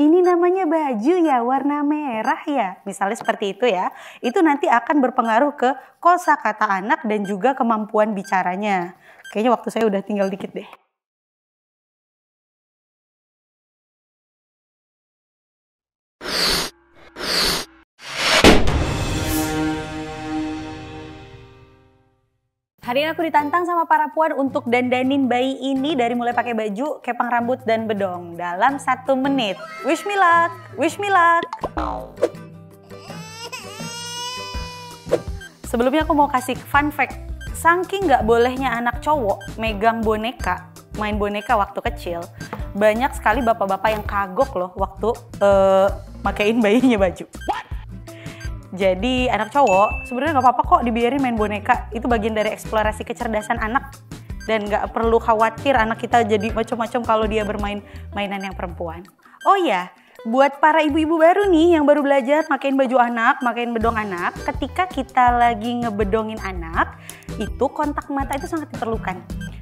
ini namanya baju ya warna merah ya. Misalnya seperti itu ya. Itu nanti akan berpengaruh ke kosakata anak dan juga kemampuan bicaranya. Kayaknya waktu saya udah tinggal dikit deh. Hari ini aku ditantang sama para puan untuk dandanin bayi ini dari mulai pakai baju, kepang rambut, dan bedong dalam satu menit. Wish me luck, wish me luck. Sebelumnya aku mau kasih fun fact. Saking nggak bolehnya anak cowok megang boneka, main boneka waktu kecil, banyak sekali bapak-bapak yang kagok loh waktu uh, makein bayinya baju. Jadi anak cowok sebenarnya nggak apa-apa kok dibiarin main boneka. Itu bagian dari eksplorasi kecerdasan anak dan nggak perlu khawatir anak kita jadi macam-macam kalau dia bermain mainan yang perempuan. Oh ya, buat para ibu-ibu baru nih yang baru belajar makain baju anak, makain bedong anak, ketika kita lagi ngebedongin anak, itu kontak mata itu sangat diperlukan.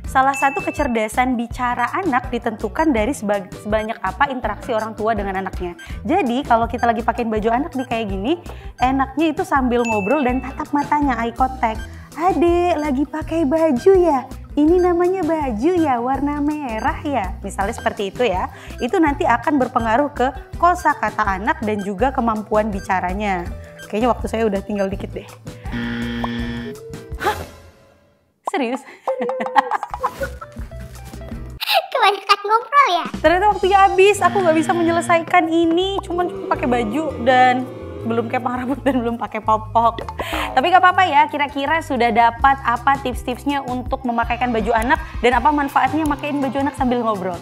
Salah satu kecerdasan bicara anak ditentukan dari sebanyak apa interaksi orang tua dengan anaknya. Jadi kalau kita lagi pakai baju anak nih kayak gini, enaknya itu sambil ngobrol dan tatap matanya, eye contact. Adek lagi pakai baju ya? Ini namanya baju ya warna merah ya. Misalnya seperti itu ya. Itu nanti akan berpengaruh ke kosakata anak dan juga kemampuan bicaranya. Kayaknya waktu saya udah tinggal dikit deh. Serius? Kebanyakan ngobrol ya? Ternyata waktunya habis, aku nggak bisa menyelesaikan ini, cuman cuma pakai baju dan belum kepang rambut dan belum pakai popok. Tapi gak apa-apa ya, kira-kira sudah dapat apa tips-tipsnya untuk memakaikan baju anak dan apa manfaatnya makain baju anak sambil ngobrol.